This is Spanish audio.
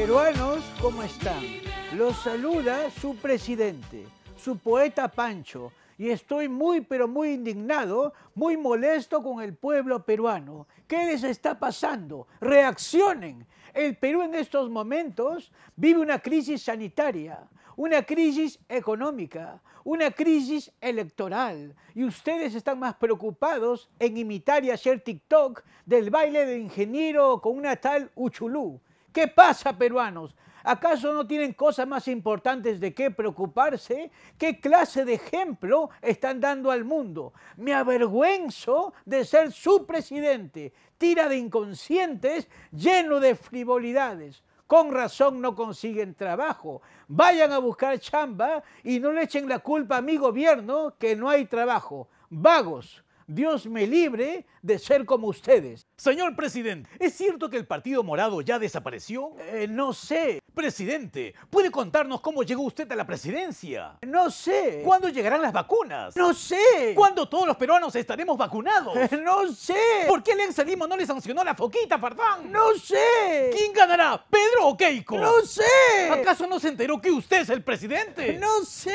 Peruanos, ¿cómo están? Los saluda su presidente, su poeta Pancho, y estoy muy pero muy indignado, muy molesto con el pueblo peruano. ¿Qué les está pasando? Reaccionen. El Perú en estos momentos vive una crisis sanitaria, una crisis económica, una crisis electoral. Y ustedes están más preocupados en imitar y hacer TikTok del baile del ingeniero con una tal Uchulú. ¿Qué pasa, peruanos? ¿Acaso no tienen cosas más importantes de qué preocuparse? ¿Qué clase de ejemplo están dando al mundo? Me avergüenzo de ser su presidente, tira de inconscientes, lleno de frivolidades. Con razón no consiguen trabajo. Vayan a buscar chamba y no le echen la culpa a mi gobierno que no hay trabajo. Vagos. Dios me libre de ser como ustedes. Señor presidente, ¿es cierto que el Partido Morado ya desapareció? Eh, no sé, Presidente, ¿puede contarnos cómo llegó usted a la presidencia? no sé. ¿Cuándo llegarán las vacunas? No sé. ¿Cuándo todos los peruanos estaremos vacunados? Eh, No sé. ¿Por qué Alianza Lima no le sancionó la foquita, Farfán? No sé. ¿Quién ganará, Pedro o Keiko? No sé. ¿Acaso no se enteró que usted es el presidente? No sé.